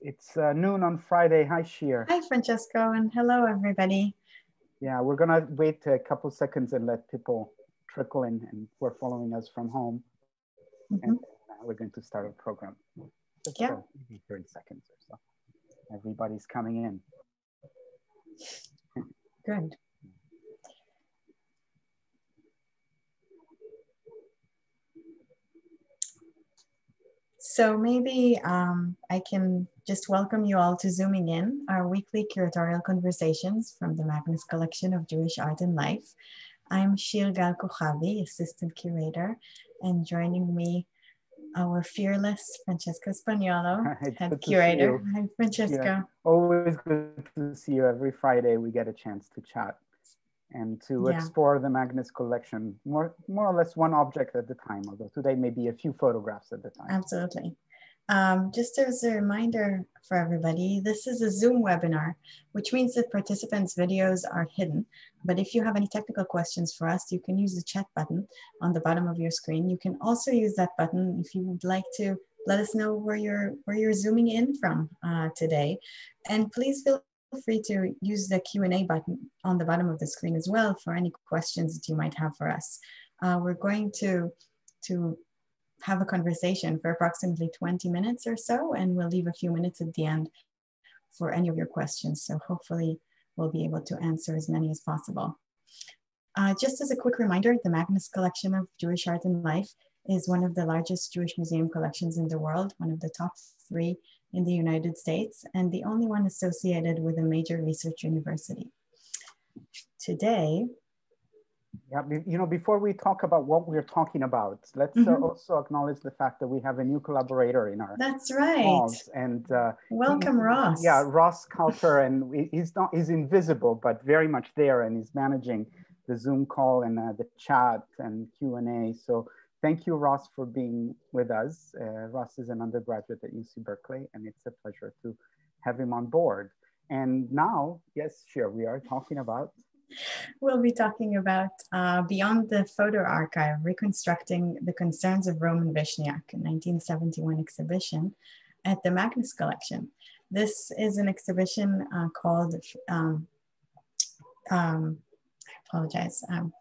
It's uh, noon on Friday. Hi, Shir. Hi, Francesco, and hello, everybody. Yeah, we're gonna wait a couple seconds and let people trickle in and who are following us from home. Mm -hmm. And uh, we're going to start a program. Just yeah. maybe 30 seconds or so. Everybody's coming in. Good. So maybe um, I can just welcome you all to Zooming In, our weekly curatorial conversations from the Magnes Collection of Jewish Art and Life. I'm Shir Gal Kochavi, Assistant Curator, and joining me, our fearless Francesco Spagnolo, Head Curator. Hi, Francesco. Yeah. Always good to see you. Every Friday we get a chance to chat and to yeah. explore the Magnes collection, more, more or less one object at the time, although today maybe a few photographs at the time. Absolutely. Um, just as a reminder for everybody, this is a Zoom webinar, which means that participants' videos are hidden. But if you have any technical questions for us, you can use the chat button on the bottom of your screen. You can also use that button if you would like to let us know where you're, where you're zooming in from uh, today. And please feel free to use the Q&A button on the bottom of the screen as well for any questions that you might have for us. Uh, we're going to, to have a conversation for approximately 20 minutes or so, and we'll leave a few minutes at the end for any of your questions. So hopefully we'll be able to answer as many as possible. Uh, just as a quick reminder, the Magnes Collection of Jewish Art and Life is one of the largest Jewish museum collections in the world, one of the top three in the United States and the only one associated with a major research university. Today, yeah, you know, before we talk about what we're talking about, let's mm -hmm. uh, also acknowledge the fact that we have a new collaborator in our That's right. And uh, welcome, he, Ross. Yeah, Ross Calper, and he's not he's invisible, but very much there, and he's managing the Zoom call and uh, the chat and Q and A. So Thank you, Ross, for being with us. Uh, Ross is an undergraduate at UC Berkeley, and it's a pleasure to have him on board. And now, yes, sure, we are talking about. We'll be talking about uh, Beyond the Photo Archive, Reconstructing the Concerns of Roman Vishniac, a 1971 exhibition at the Magnes Collection. This is an exhibition uh, called, um, um, I apologize, um,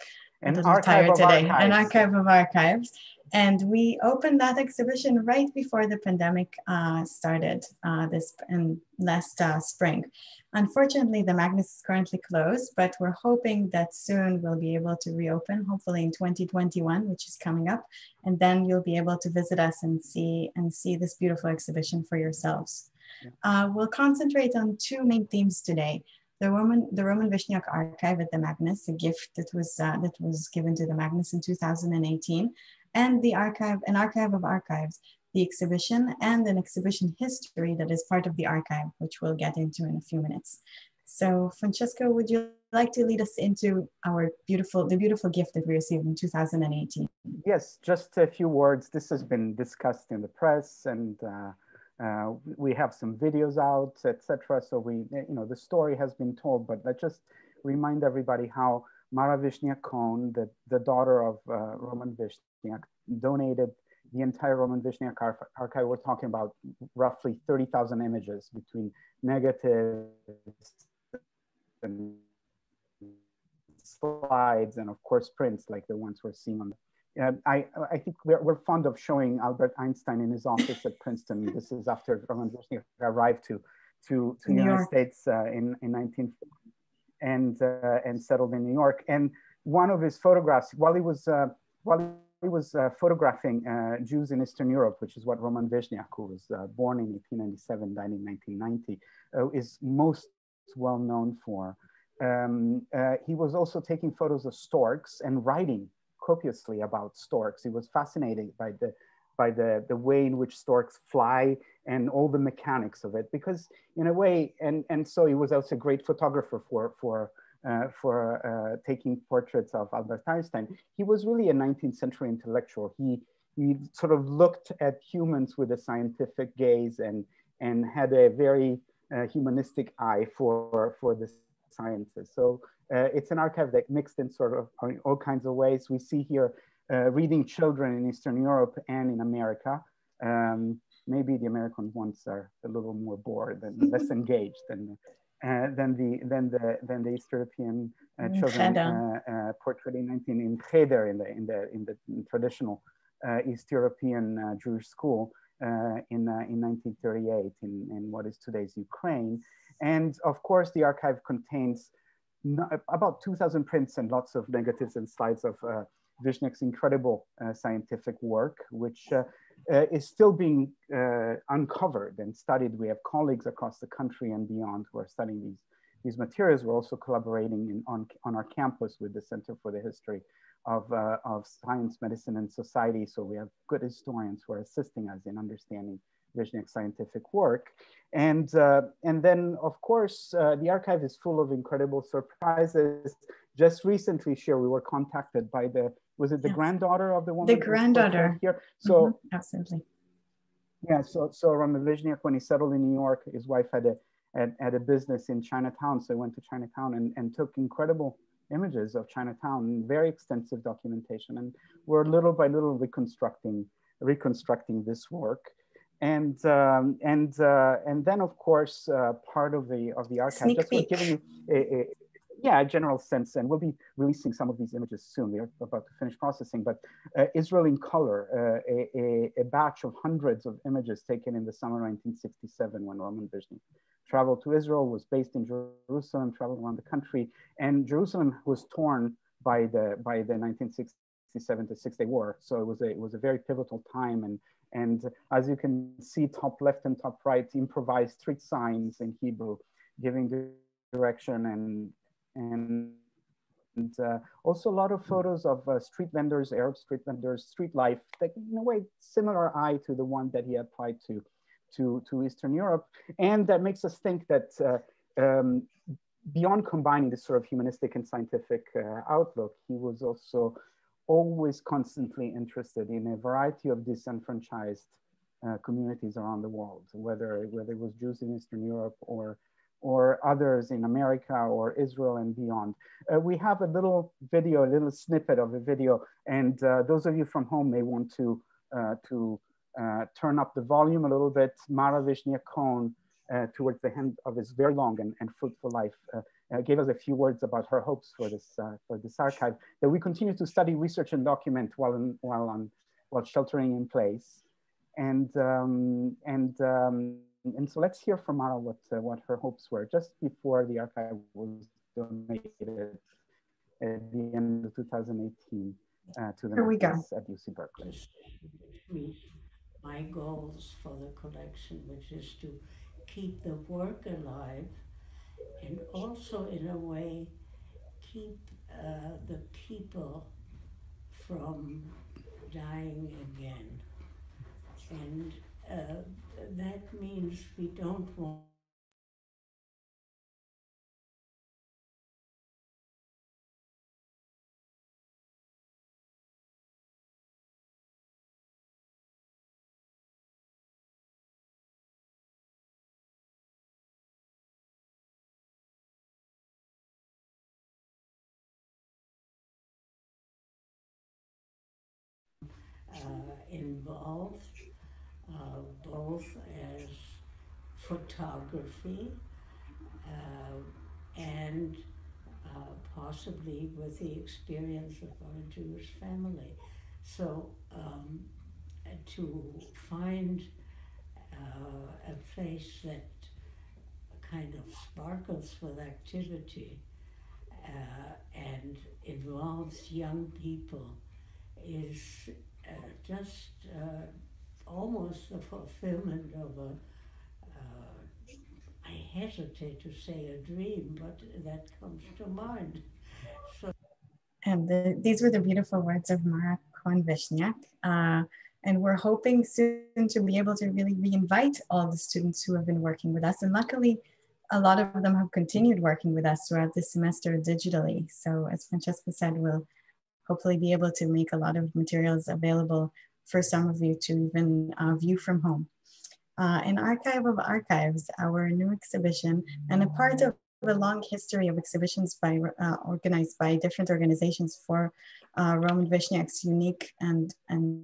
an archive of today, archives. an archive of archives. And we opened that exhibition right before the pandemic uh, started uh, this in last uh, spring. Unfortunately, the Magnes is currently closed, but we're hoping that soon we'll be able to reopen, hopefully in 2021, which is coming up. And then you'll be able to visit us and see and see this beautiful exhibition for yourselves. Uh, we'll concentrate on two main themes today the Roman the Roman Vishniac archive at the Magnes, a gift that was uh, that was given to the Magnes in 2018, and the archive, an archive of archives, the exhibition, and an exhibition history that is part of the archive, which we'll get into in a few minutes. So, Francesco, would you like to lead us into our beautiful the beautiful gift that we received in 2018? Yes, just a few words. This has been discussed in the press and. Uh, uh, we have some videos out, etc. So we, you know, the story has been told, but let's just remind everybody how Mara Vishniac Kohn, the, the daughter of uh, Roman Vishniac, donated the entire Roman Vishniac archive. We're talking about roughly 30,000 images between negatives and slides and of course prints like the ones we're seeing on the uh, I, I think we're, we're fond of showing Albert Einstein in his office at Princeton. This is after Roman Vishniac arrived to, to, to the United. States uh, in, in 19 and, uh, and settled in New York. And one of his photographs, while he was, uh, while he was uh, photographing uh, Jews in Eastern Europe, which is what Roman Vishniac, who was born in 1897, died in 1990, is most well known for. Um, he was also taking photos of storks and writing copiously about storks. He was fascinated by the by the, the way in which storks fly and all the mechanics of it because in a way and, and so he was also a great photographer for for uh, for uh, taking portraits of Albert Einstein. He was really a 19th century intellectual. He he sort of looked at humans with a scientific gaze and and had a very uh, humanistic eye for for the sciences. So uh, it's an archive that mixed in sort of in all kinds of ways. We see here uh, reading children in Eastern Europe and in America. Um, maybe the American ones are a little more bored and less engaged than uh, than the than the than the East European uh, children uh, uh, portrayed in 19 in Cheder in the in the in the traditional uh, East European uh, Jewish school Uh, in uh, in 1938 in, in what is today's Ukraine, and of course the archive contains about 2,000 prints and lots of negatives and slides of uh, Vishniac's incredible scientific work, which uh, is still being uh, uncovered and studied. We have colleagues across the country and beyond who are studying these, these materials. We're also collaborating in, on, on our campus with the Center for the History of, uh, of Science, Medicine, and Society. So we have good historians who are assisting us in understanding Vishniac's scientific work. And, uh, and then, of course, uh, the archive is full of incredible surprises. Just recently, Shir, we were contacted by the was it the yes. granddaughter of the woman? The granddaughter. Here. So mm -hmm. absolutely. Yeah. So so Roman Vishniac, when he settled in New York, his wife had a had, had a business in Chinatown. So he went to Chinatown and, and took incredible images of Chinatown, very extensive documentation, and we're little by little reconstructing reconstructing this work. And um, and uh, and then of course uh, part of the of the archive Sneak just giving you a, a yeah, a general sense, and we'll be releasing some of these images soon. We're about to finish processing, but uh, Israel in color, uh, a, a, batch of hundreds of images taken in the summer 1967 when Roman Vishniac traveled to Israel, was based in Jerusalem, traveled around the country, and Jerusalem was torn by the by the 1967 to Six Day War. So it was a it was a very pivotal time, and and as you can see, top left and top right, improvised street signs in Hebrew, giving direction and and, and uh, also a lot of photos of uh, street vendors, Arab street vendors, street life, that in a way similar eye to the one that he applied to, to, to Eastern Europe. And that makes us think that uh, um, beyond combining this sort of humanistic and scientific uh, outlook, he was also always constantly interested in a variety of disenfranchised uh, communities around the world, whether, whether it was Jews in Eastern Europe or or others in America or Israel and beyond. Uh, we have a little video, a little snippet of a video, and uh, those of you from home may want to, uh, to uh, turn up the volume a little bit. Mara Vishniac Kohn, uh, towards the end of his very long and, and fruitful life, uh, gave us a few words about her hopes for this, for this archive that we continue to study, research, and document while, in, while, on, while sheltering in place. And, um, and um, and so let's hear from Mara what, uh, what her hopes were just before the archive was donated at the end of 2018 uh, to the Here we go. at UC Berkeley. My goals for the collection, which is to keep the work alive and also in a way keep uh, the people from dying again. And uh, that means we don't want uh, involved uh, both as photography uh, and uh, possibly with the experience of our Jewish family. So um, to find uh, a place that kind of sparkles with activity uh, and involves young people is uh, just almost the fulfillment of a, uh, I hesitate to say a dream, but that comes to mind. So, and the, these were the beautiful words of Mara Vishniac. Uh, and we're hoping soon to be able to really re-invite all the students who have been working with us. And luckily, a lot of them have continued working with us throughout the semester digitally. So as Francesca said, we'll hopefully be able to make a lot of materials available for some of you to even uh, view from home. Uh, an archive of archives, our new exhibition, and a part of a long history of exhibitions by uh, organized by different organizations for uh, Roman Vishniac's unique and, and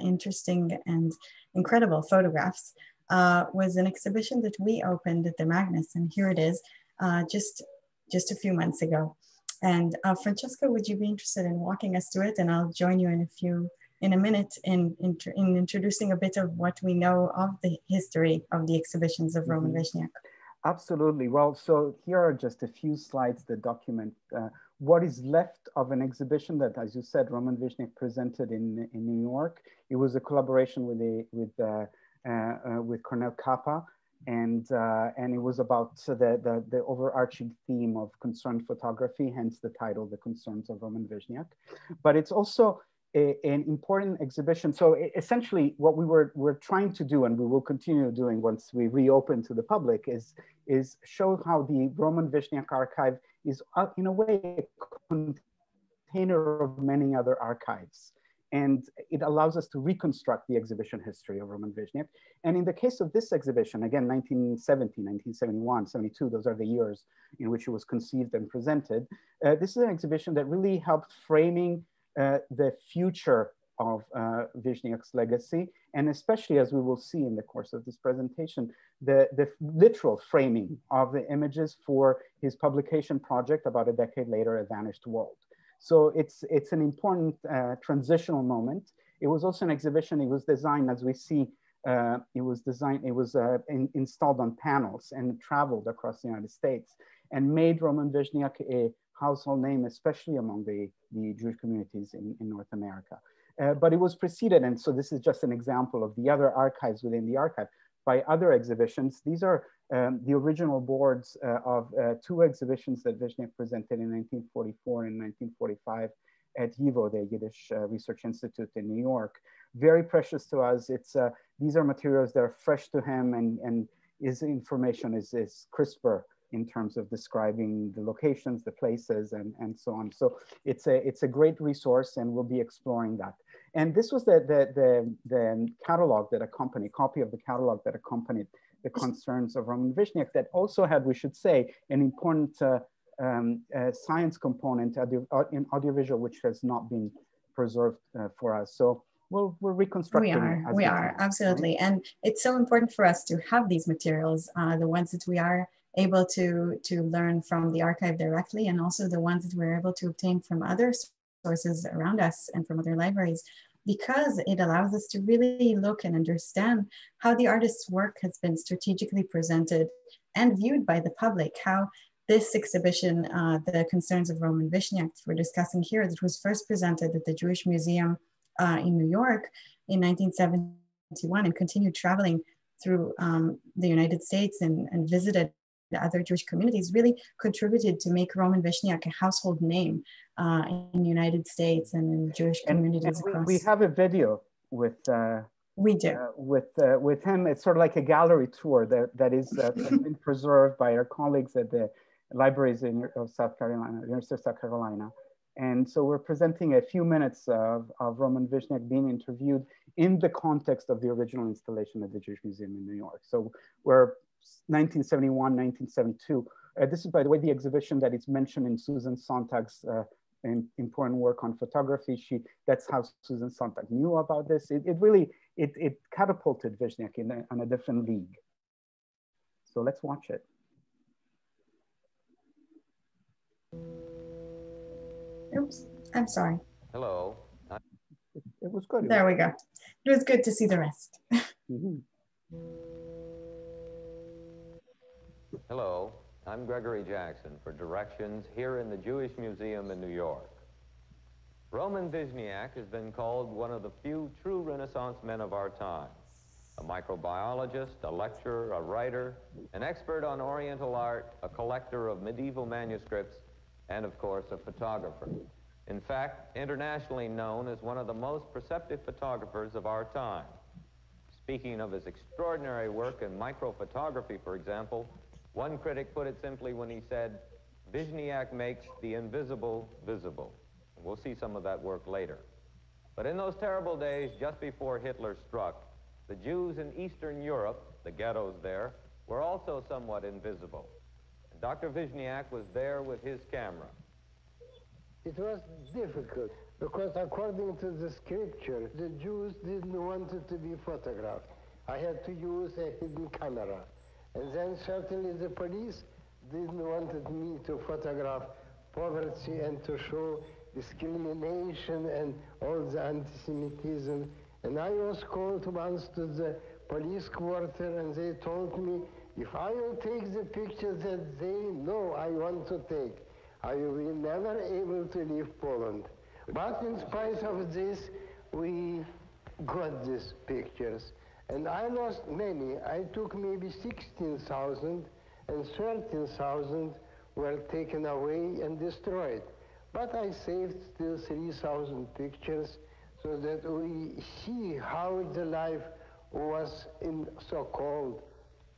interesting and incredible photographs uh, was an exhibition that we opened at the Magnes, and here it is, uh, just just a few months ago. And Francesca, would you be interested in walking us through it? And I'll join you in a few in a minute in, in, in introducing a bit of what we know of the history of the exhibitions of Roman mm -hmm. Absolutely. Well, so here are just a few slides that document uh, what is left of an exhibition that, as you said, Roman Vishniac presented in, in New York. It was a collaboration with, a, with, uh, uh, uh with Cornell Capa, and, uh, and it was about the, the, the, overarching theme of concerned photography, hence the title, The Concerns of Roman Vishniac. But it's also an important exhibition. So essentially what we were, were trying to do, and we will continue doing once we reopen to the public, is, is show how the Roman Vishniac archive is uh, in a way a container of many other archives. And it allows us to reconstruct the exhibition history of Roman Vishniac. And in the case of this exhibition, again, 1970, 1971, 72, those are the years in which it was conceived and presented. Uh, this is an exhibition that really helped framing the future of uh, legacy, and especially as we will see in the course of this presentation, the, the literal framing of the images for his publication project about a decade later, A Vanished World. So it's, it's an important uh, transitional moment. It was also an exhibition, it was designed as we see, uh, it was designed, it was uh, in, installed on panels and traveled across the United States and made Roman Vishniac a household name, especially among the, the Jewish communities in, in North America. Uh, but it was preceded, and so this is just an example of the other archives within the archive, by other exhibitions. These are um, the original boards uh, of uh, two exhibitions that Vishniac presented in 1944 and 1945 at YIVO, the Yiddish uh, Research Institute in New York. Very precious to us. It's, uh, these are materials that are fresh to him and, and his information is, is crisper in terms of describing the locations, the places, and, and so on. So it's a, it's a great resource and we'll be exploring that. And this was the, the, the, the catalog that accompanied, copy of the catalog that accompanied the concerns of Roman Vishniac that also had, we should say, an important uh, um, uh, science component audio, uh, in audiovisual, which has not been preserved uh, for us. So we'll, we're reconstructing. We are, we are, absolutely. And it's so important for us to have these materials, uh, the ones that we are able to, to learn from the archive directly and also the ones that we're able to obtain from other sources around us and from other libraries because it allows us to really look and understand how the artist's work has been strategically presented and viewed by the public, how this exhibition, uh, The Concerns of Roman Vishniac, we're discussing here, that was first presented at the Jewish Museum uh, in New York in 1971 and continued traveling through um, the United States and, and visited the other Jewish communities really contributed to make Roman Vishniac a household name uh, in the United States and in Jewish communities and, and we, we, have a video with uh, we do uh, with uh, with him. It's sort of like a gallery tour that that is uh, been preserved by our colleagues at the libraries in of South Carolina, University of South Carolina. And so we're presenting a few minutes of, of Roman Vishniac being interviewed in the context of the original installation at the Jewish Museum in New York. So we're 1971, 1972. Uh, this is, by the way, the exhibition that is mentioned in Susan Sontag's uh, important work on photography. She, that's how Susan Sontag knew about this. It, it really, it, it catapulted Vishniac in a, on a different league. So let's watch it. Oops, I'm sorry. Hello. It, it was good. There we go. It was good to see the rest. mm -hmm. Hello, I'm Gregory Jackson for directions here in the Jewish Museum in New York. Roman Vishniac has been called one of the few true Renaissance men of our time. A microbiologist, a lecturer, a writer, an expert on Oriental art, a collector of medieval manuscripts, and of course, a photographer. In fact, internationally known as one of the most perceptive photographers of our time. Speaking of his extraordinary work in microphotography, for example, one critic put it simply when he said, Vishniac makes the invisible visible. We'll see some of that work later. But in those terrible days just before Hitler struck, the Jews in Eastern Europe, the ghettos there, were also somewhat invisible. And Dr. Vishniac was there with his camera. It was difficult Because according to the scripture, the Jews didn't want it to be photographed. I had to use a hidden camera. And then certainly the police didn't want me to photograph poverty and to show discrimination and all the anti-Semitism. And I was called once to the police quarter and they told me, if I will take the picture that they know I want to take, I will be never able to leave Poland. But in spite of this, we got these pictures. And I lost many. I took maybe 16,000 and 13,000 were taken away and destroyed. But I saved still 3,000 pictures so that we see how the life was in so-called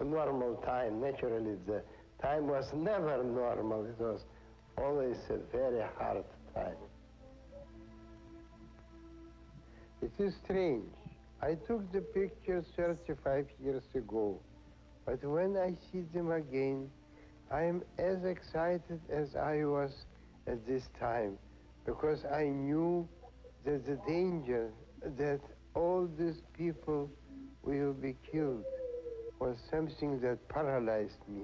normal time. Naturally, the time was never normal. It was always a very hard time. It is strange. I took the pictures 35 years ago, but when I see them again, I am as excited as I was at this time, because I knew that the danger that all these people will be killed was something that paralyzed me.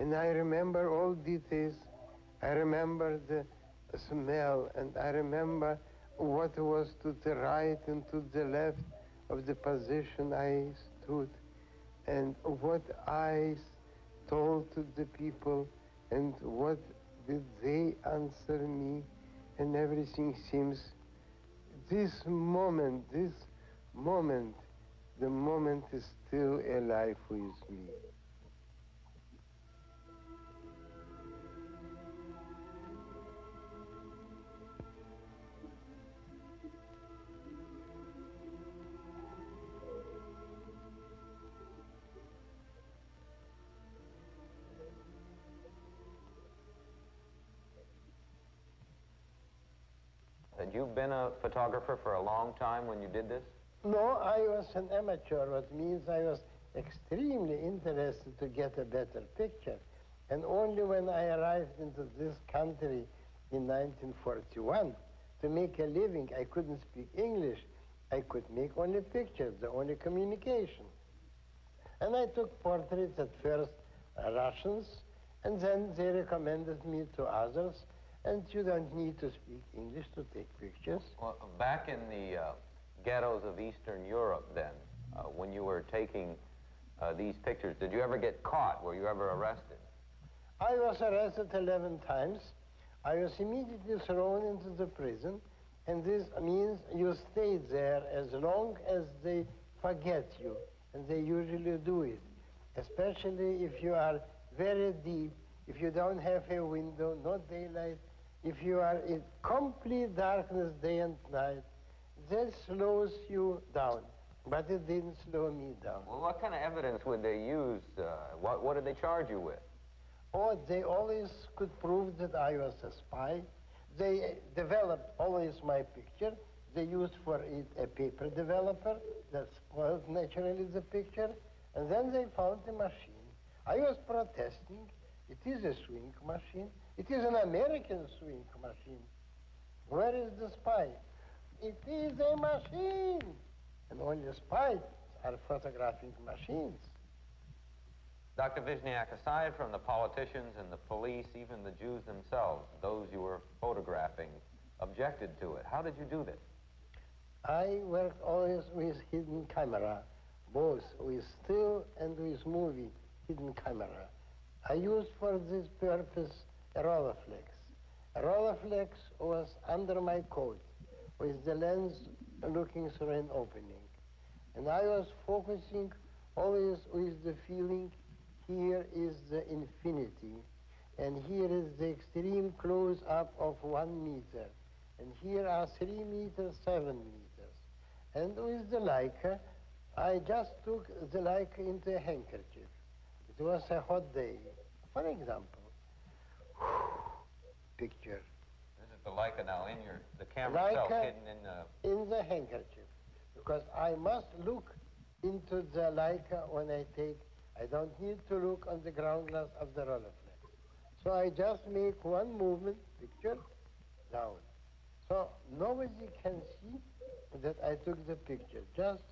And I remember all details. I remember the smell, and I remember what was to the right and to the left of the position I stood, and what I told to the people, and what did they answer me, and everything seems, this moment, this moment, the moment is still alive with me. Had you been a photographer for a long time when you did this? No, I was an amateur, what means I was extremely interested to get a better picture. And only when I arrived into this country in 1941 to make a living, I couldn't speak English. I could make only pictures, the only communication. And I took portraits at first, uh, Russians, and then they recommended me to others, and you don't need to speak English to take pictures. Well, back in the uh, ghettos of Eastern Europe then, uh, when you were taking uh, these pictures, did you ever get caught? Were you ever arrested? I was arrested 11 times. I was immediately thrown into the prison, and this means you stay there as long as they forget you, and they usually do it, especially if you are very deep, if you don't have a window, no daylight, if you are in complete darkness day and night, that slows you down. But it didn't slow me down. Well, what kind of evidence would they use? Uh, what, what did they charge you with? Or they always could prove that I was a spy. They developed always my picture. They used for it a paper developer that spoiled naturally the picture. And then they found the machine. I was protesting. It is a swing machine. It is an American swing machine. Where is the spy? It is a machine. And only spies are photographing machines. Dr. Vishniac, aside from the politicians and the police, even the Jews themselves, those you were photographing, objected to it. How did you do this? I worked always with hidden camera, both with still and with movie hidden camera. I used for this purpose Rolleiflex. Rolleiflex was under my coat with the lens looking through an opening. And I was focusing always with the feeling here is the infinity, and here is the extreme close-up of one meter, and here are three meters, seven meters. And with the Leica, I just took the Leica into a handkerchief. It was a hot day. For example, picture. This is the Leica now in your, the camera Leica itself hidden in the... in the handkerchief, because I must look into the Leica when I take I don't need to look on the ground glass of the Rolleiflex. So I just make one movement, picture, down. So nobody can see that I took the picture, just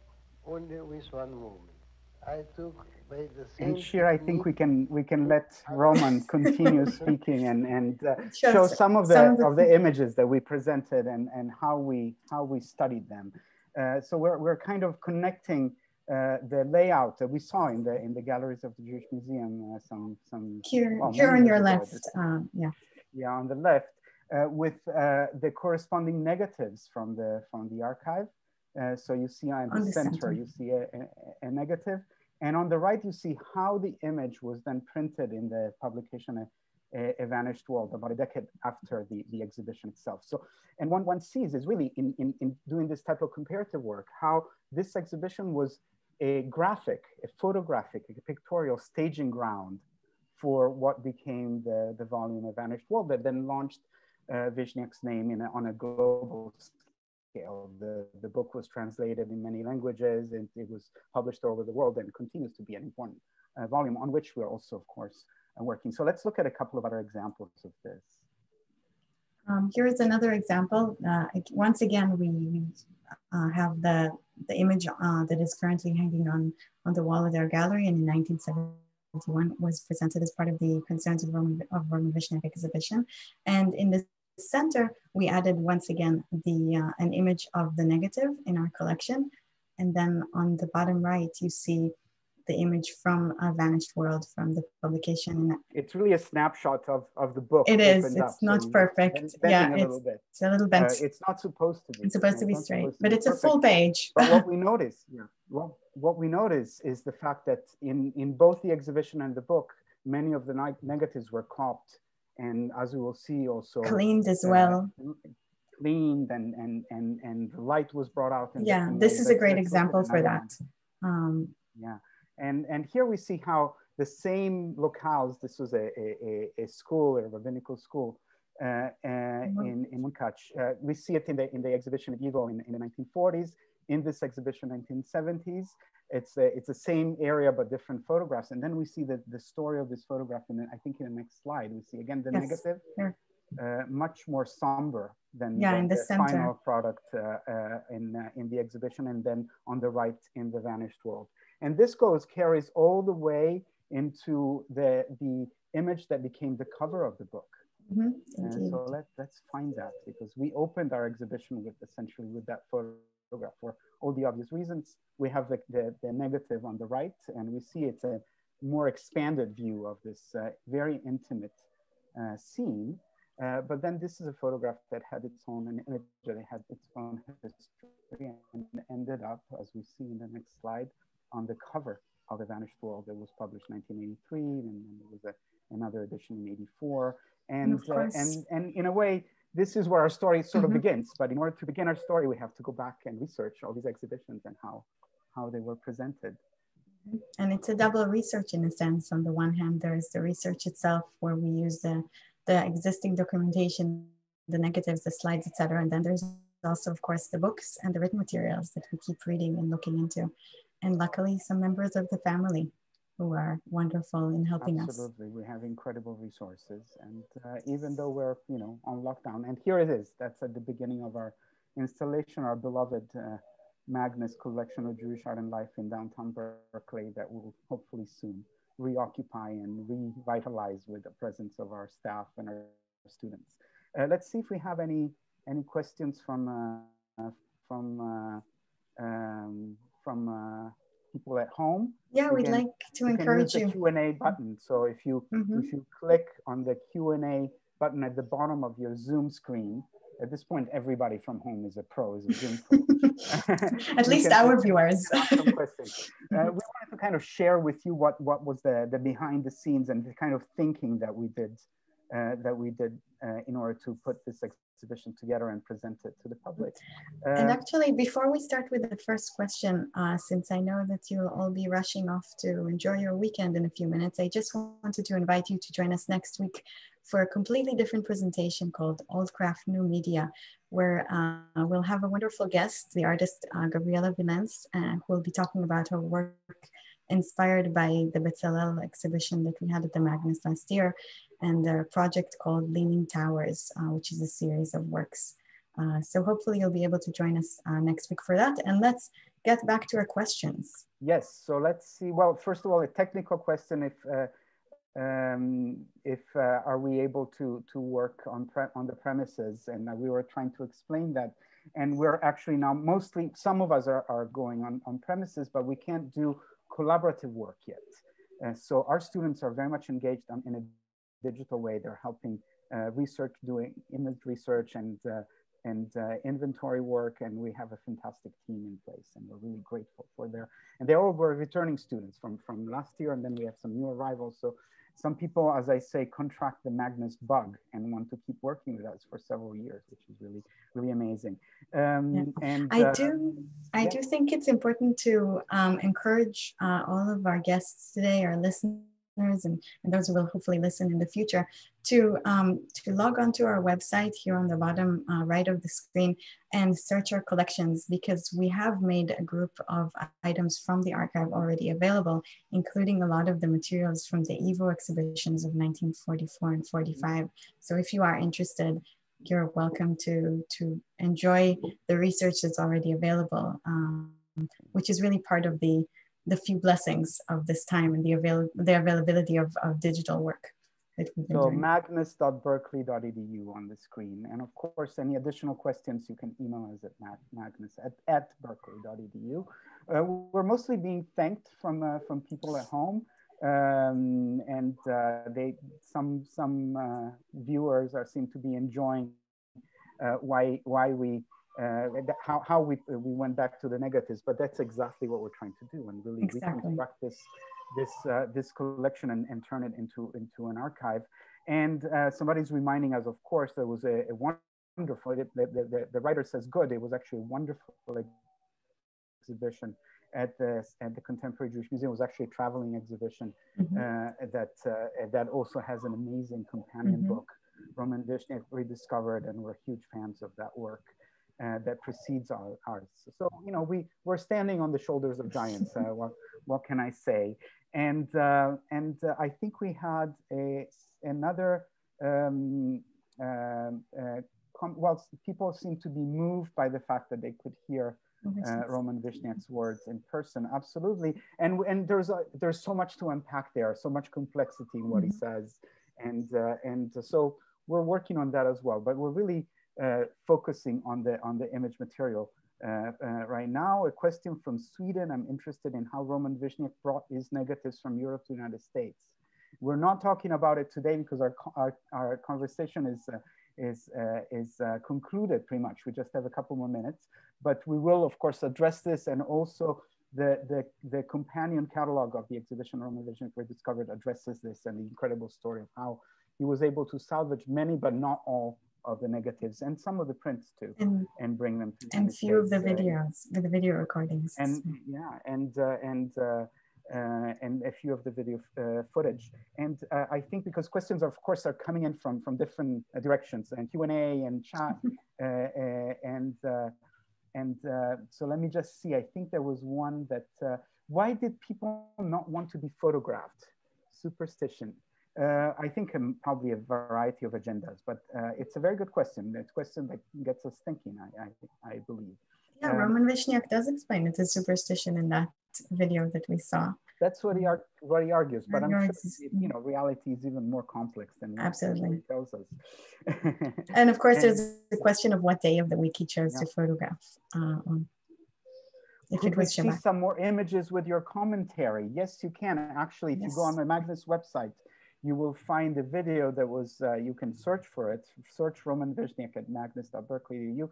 only with one movement. I took by the same. And here, I think we can we can let Roman continue speaking and and uh, Show show some of the some of the- of the images that we presented and and how we how we studied them. Uh, so we're we're kind of connecting. Uh, the layout that we saw in the in the galleries of the Jewish Museum uh, some some Here, well, here on your ago. left, um, yeah. yeah, on the left, uh, with uh, the corresponding negatives from the from the archive. Uh, so you see on the, On the center, center. you see a, a, a negative, and on the right, you see how the image was then printed in the publication. A, a, a Vanished World about a decade after the, the exhibition itself. So, and what one sees is really in, in, in doing this type of comparative work, how this exhibition was a graphic, a photographic, a pictorial staging ground for what became the, the volume of Vanished World that then launched uh, Vishniac's name in a, on a global scale. The, the book was translated in many languages and it was published all over the world and continues to be an important uh, volume on which we're also, of course, uh, working. So let's look at a couple of other examples of this. Um, here's another example. Uh, once again, we, uh, have the, the image uh, that is currently hanging on, on the wall of their gallery and in 1971 was presented as part of the Concerns of Roman, of Roman exhibition. And in the center, we added once again the, uh, an image of the negative in our collection. And then on the bottom right, you see the image from a vanished world from the publication. It's really a snapshot of, of the book. It is, it's up, not you- perfect. Yeah, bending a it's- little bit. It's a little Uh, bent. it's not supposed to be. it's supposed to be straight, to but be it's a full page. but what we notice, yeah, what, what we notice is the fact that in, in both the exhibition and the book, many of the negatives were cropped. And as we will see also Cleaned as uh, well. cleaned and, and, and, and the light was brought out. Yeah, this is a great example for that. Um, yeah, and and here we see how the same locales. This was a a, a, school, a rabbinical school uh, uh, in in Munkac. Uh, we see it in the in the exhibition of YIVO in, in the 1940s. In this exhibition, 1970s, it's a, it's the same area but different photographs. And then we see the the story of this photograph. And I think in the next slide we see again the Yes, negative, here. uh, much more somber than, Yeah, than in the center. final product uh, uh, in uh, in the exhibition, and then on the right in the vanished world. And this goes carries all the way into the the image that became the cover of the book. mhm, And so let, let's find that because we opened our exhibition with essentially with that photograph all the obvious reasons. We have the, the, the negative on the right and we see it's a more expanded view of this uh, very intimate uh, scene. Uh, but then this is a photograph that had its own an image that had its own history and ended up, as we see in the next slide, on the cover of The Vanished World that was published in 1983, and then there was a, another edition in 84. And, of uh, and, and in a way, this is where our story sort of Mhm. begins. But in order to begin our story, we have to go back and research all these exhibitions and how, how they were presented. And it's a double research in a sense. On the one hand, there is the research itself where we use the, the existing documentation, the negatives, the slides, etc. And then there's also, of course, the books and the written materials that we keep reading and looking into. And luckily, some members of the family who are wonderful in helping us. Absolutely, we have incredible resources, and uh, even though we're you know on lockdown, and here it is. That's at the beginning of our installation, our beloved uh, Magnes collection of Jewish art and life in downtown Berkeley that will hopefully soon reoccupy and revitalize with the presence of our staff and our students. Uh, let's see if we have any any questions from uh, from uh, um, from uh, people at home Yeah, we'd like to you encourage you. Q&A button. So if you Mhm. if you click on the Q&A button at the bottom of your Zoom screen, at this point, everybody from home is a pro, is a Zoom pro. At least our viewers. Uh, we wanted to kind of share with you what, what was the, the behind the scenes and the kind of thinking that we did that we did uh, in order to put this exhibition together and present it to the public. And Uh, actually, before we start with the first question, uh, since I know that you'll all be rushing off to enjoy your weekend in a few minutes, I just wanted to invite you to join us next week for a completely different presentation called Old Craft New Media, where uh, we'll have a wonderful guest, the artist uh, Gabriela Vilens, uh, who will be talking about her work inspired by the Bezalel exhibition that we had at the Magnes last year and a project called Leaning Towers, uh, which is a series of works Uh, so hopefully you'll be able to join us uh, next week for that. And let's get back to our questions. Yes, so let's see. Well, first of all, a technical question, if uh, um, if uh, are we able to to work on on the premises and uh, we were trying to explain that and we're actually now mostly some of us are, are going on on premises but we can't do collaborative work yet uh, so our students are very much engaged on, in a digital way they're helping uh, research doing image research and uh, and uh, inventory work and we have a fantastic team in place and we're really grateful for their and they all were returning students from from last year and then we have some new arrivals so some people, as I say, contract the Magnes bug and want to keep working with us for several years, which is really, really amazing. Um, yeah. And I uh, do, I yeah. do think it's important to um, encourage uh, all of our guests today, our listeners, and, and those who will hopefully listen in the future to, um, to log onto our website here on the bottom uh, right of the screen and search our collections because we have made a group of items from the archive already available, including a lot of the materials from the YIVO exhibitions of 1944 and 45. So if you are interested, you're welcome to, to enjoy the research that's already available, um, which is really part of the the few blessings of this time and the, avail the availability of, of digital work. So magnes.berkeley.edu on the screen. And of course, any additional questions, you can email us at magnes at, at berkeley.edu. Uh, we're mostly being thanked from, uh, from people at home. Um, and uh, they, some, some uh, viewers are seem to be enjoying uh, why, why we how, how we, we went back to the negatives, but that's exactly what we're trying to do and really exactly. reconstruct this, this, uh, this collection and, and turn it into, into an archive. And uh, somebody's reminding us, of course, there was a, a wonderful, the, the, the, writer says good, it was actually a wonderful exhibition at the, at the Contemporary Jewish Museum. It was actually a traveling exhibition mm -hmm. that, uh, that also has an amazing companion mm -hmm. book Roman Vishniac rediscovered, and we're huge fans of that work uh, that precedes our, ours. So, you know, we, we're standing on the shoulders of giants. Uh, what, what can I say? And, uh, and uh, I think we had a, another, um, um uh, well, people seem to be moved by the fact that they could hear uh, Roman Vishniac's words in person. Absolutely. And, and there's, a, there's so much to unpack there, so much complexity in what mm -hmm. he mm-hmm. says. And, and so we're working on that as well, but we're really uh, focusing on the, on the image material. Uh, uh, right now, a question from Sweden. I'm interested in how Roman Vishniac brought his negatives from Europe to the United States. We're not talking about it today because our, our, our conversation is, uh, is, uh, is uh, concluded pretty much. We just have a couple more minutes, but we will of course address this and also the, the, the companion catalog of the exhibition Roman Vishniac Rediscovered addresses this and the incredible story of how he was able to salvage many, but not all of the negatives and some of the prints too, and, and bring them to and few of the videos, uh, the video recordings. And yeah, and uh, and uh, uh, and a few of the video uh, footage. And uh, I think because questions, are, of course, are coming in from from different directions and Q and A and chat and and so let me just see. I think there was one that why did people not want to be photographed? Superstition. Uh, I think um, probably a variety of agendas, but uh, it's a very good question. It's a question that gets us thinking, I, I, I believe. Yeah, um, Roman Vishniac does explain it as superstition in that video that we saw. That's what he, ar- what he argues, but I'm sure you know reality is even more complex than absolutely he tells us. and of course, and, there's the question of what day of the week he chose yeah. to photograph uh, on. If Could it was we see some more images with your commentary? Yes, you can. Actually, if yes. you go on my Magnes website, you will find a video that was, uh, you can search for it, search Roman Vishniac at magnes.berkeley.edu,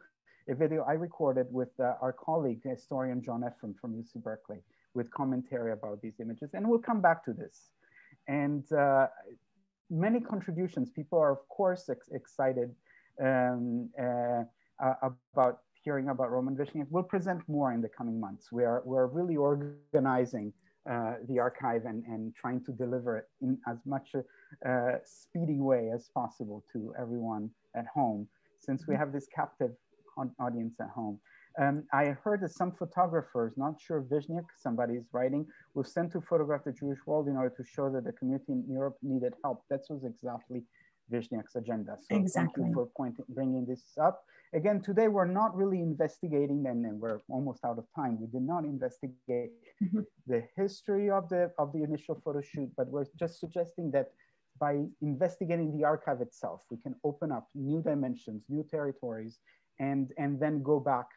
a video I recorded with uh, our colleague, historian John Efron from UC Berkeley, with commentary about these images. And we'll come back to this. And uh, many contributions, people are of course ex excited um, uh, about hearing about Roman Vishniac. We'll present more in the coming months. We are, we're really organizing uh, the archive and, and trying to deliver it in as much a, a speedy way as possible to everyone at home, since we have this captive audience at home. Um, I heard that some photographers, not sure Vishniac, somebody's writing, was sent to photograph the Jewish world in order to show that the community in Europe needed help. That was exactly Vishniac's agenda. So exactly. thank you for pointing, bringing this up. again, today we're not really investigating, and, and we're almost out of time. We did not investigate Mhm. the history of the of the initial photo shoot, but we're just suggesting that by investigating the archive itself, we can open up new dimensions, new territories, and and then go back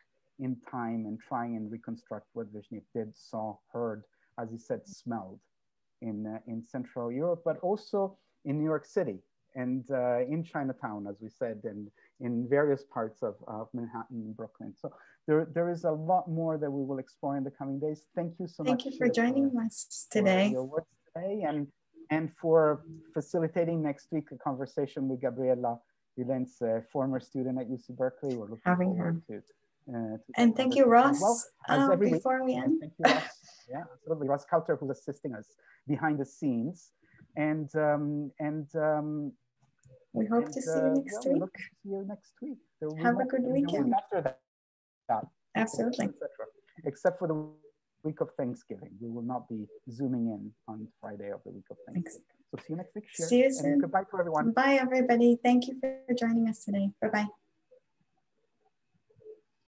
in time and try and reconstruct what Vishniac did, saw, heard, as he said, smelled in uh, in Central Europe, but also in New York City and uh, in Chinatown, as we said, and in various parts of, of Manhattan and Brooklyn. So there, there is a lot more that we will explore in the coming days. Thank you so Thank much. Thank you for joining us for today. your words today and, and for facilitating next week a conversation with Gabriela Vilenz, a former student at UC Berkeley. We're looking Having forward to, uh, And thank you, Ross. well, week. before we end, Thank you, Ross. Yeah, absolutely. Ross Kauter, who's assisting us behind the scenes. And, um, and, um, we hope and, to see uh, you next well, we week. look to see you next week. There Have a good weekend. After that, that, Absolutely. etc. Except for the week of Thanksgiving. We will not be zooming in on Friday of the week of Thanksgiving. So see you next week. Cheers, See you and soon. goodbye to everyone. Bye, everybody. Thank you for joining us today. Bye bye.